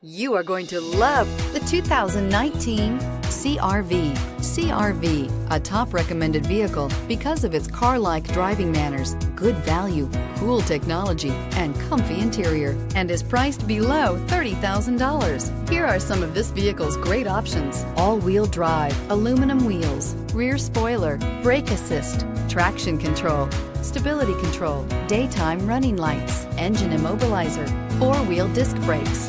You are going to love the 2019 CRV. CRV, a top recommended vehicle because of its car-like driving manners, good value, cool technology, and comfy interior, and is priced below $30,000. Here are some of this vehicle's great options. All-wheel drive, aluminum wheels, rear spoiler, brake assist, traction control, stability control, daytime running lights, engine immobilizer, four-wheel disc brakes,